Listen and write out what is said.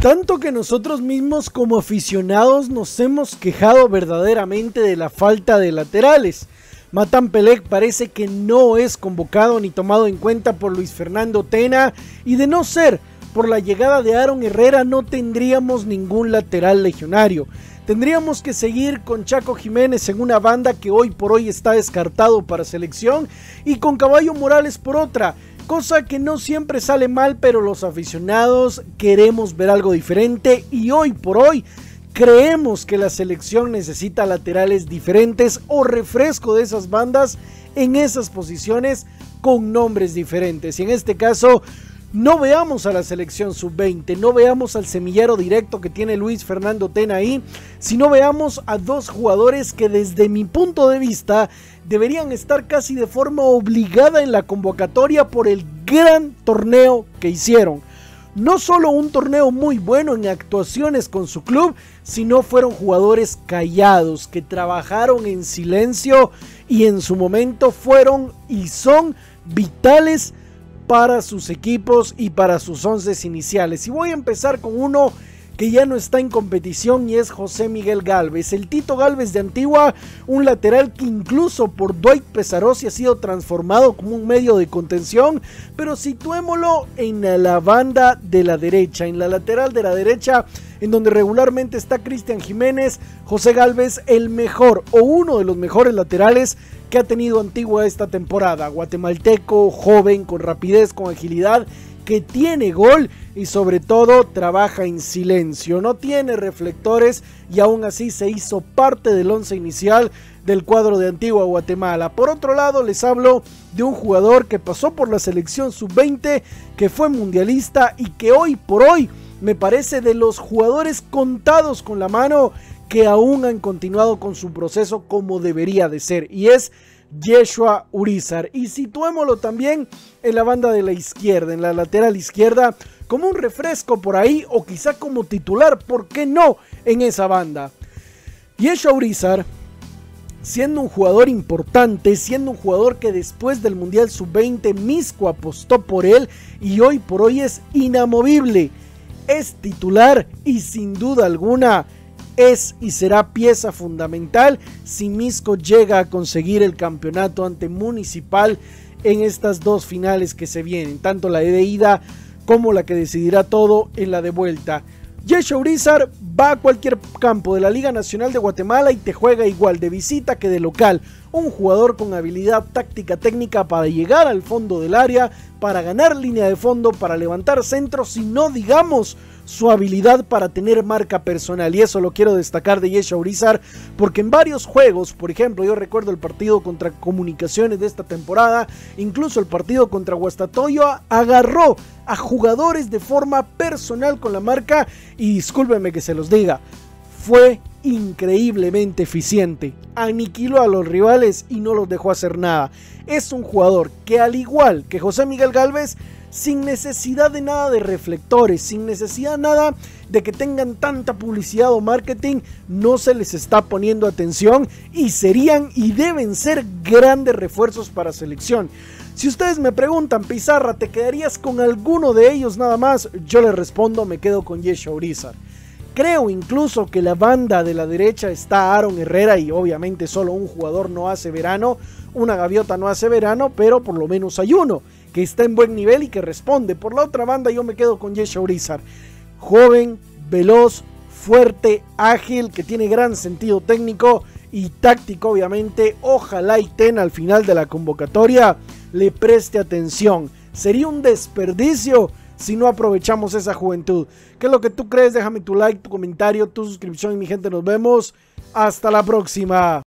Tanto que nosotros mismos como aficionados nos hemos quejado verdaderamente de la falta de laterales. Matan Pelec parece que no es convocado ni tomado en cuenta por Luis Fernando Tena y de no ser por la llegada de Aaron Herrera no tendríamos ningún lateral legionario. Tendríamos que seguir con Chaco Jiménez en una banda que hoy por hoy está descartado para selección y con Caballo Morales por otra cosa que no siempre sale mal, pero los aficionados queremos ver algo diferente y hoy por hoy creemos que la selección necesita laterales diferentes o refresco de esas bandas en esas posiciones con nombres diferentes. Y en este caso, no veamos a la selección sub-20, no veamos al semillero directo que tiene Luis Fernando Tena ahí, sino veamos a dos jugadores que desde mi punto de vista deberían estar casi de forma obligada en la convocatoria por el gran torneo que hicieron. No solo un torneo muy bueno en actuaciones con su club, sino fueron jugadores callados que trabajaron en silencio y en su momento fueron y son vitales para sus equipos y para sus once iniciales. Y voy a empezar con uno que ya no está en competición y es José Miguel Galvez. El Tito Galvez de Antigua, un lateral que incluso por Dwight Pesarosi ha sido transformado como un medio de contención, pero situémoslo en la banda de la derecha, en la lateral de la derecha, en donde regularmente está Cristian Jiménez, José Galvez, el mejor o uno de los mejores laterales que ha tenido Antigua esta temporada. Guatemalteco, joven, con rapidez, con agilidad, que tiene gol y sobre todo trabaja en silencio. No tiene reflectores y aún así se hizo parte del once inicial del cuadro de Antigua Guatemala. Por otro lado, les hablo de un jugador que pasó por la selección sub-20, que fue mundialista y que hoy por hoy me parece de los jugadores contados con la mano que aún han continuado con su proceso como debería de ser. Y es Yeshua Urizar. Y situémoslo también en la banda de la izquierda, en la lateral izquierda, como un refresco por ahí o quizá como titular, ¿por qué no? En esa banda. Yeshua Urizar, siendo un jugador importante, siendo un jugador que después del Mundial Sub-20 Misco apostó por él y hoy por hoy es inamovible. Es titular y sin duda alguna es y será pieza fundamental si Misco llega a conseguir el campeonato ante Municipal en estas dos finales que se vienen, tanto la de ida como la que decidirá todo en la de vuelta. Yesha Urizar va a cualquier campo de la Liga Nacional de Guatemala y te juega igual de visita que de local. Un jugador con habilidad táctica técnica para llegar al fondo del área, para ganar línea de fondo, para levantar centros y no digamos su habilidad para tener marca personal. Y eso lo quiero destacar de Yesha Urizar, porque en varios juegos, por ejemplo, yo recuerdo el partido contra Comunicaciones de esta temporada, incluso el partido contra Guastatoyo, agarró a jugadores de forma personal con la marca. Y discúlpenme que se los diga, fue increíblemente eficiente. Aniquiló a los rivales y no los dejó hacer nada. Es un jugador que al igual que José Miguel Galvez sin necesidad de nada de reflectores, sin necesidad nada de que tengan tanta publicidad o marketing, no se les está poniendo atención y serían y deben ser grandes refuerzos para selección. Si ustedes me preguntan, Pizarra, ¿te quedarías con alguno de ellos nada más? Yo les respondo, me quedo con Yesha Urizar. Creo incluso que la banda de la derecha está Aaron Herrera y obviamente solo un jugador no hace verano, una gaviota no hace verano, pero por lo menos hay uno que está en buen nivel y que responde. Por la otra banda yo me quedo con Yesha Urizar. Joven, veloz, fuerte, ágil, que tiene gran sentido técnico y táctico obviamente. Ojalá y Ten al final de la convocatoria le preste atención. Sería un desperdicio si no aprovechamos esa juventud. ¿Qué es lo que tú crees? Déjame tu like, tu comentario, tu suscripción y mi gente nos vemos. Hasta la próxima.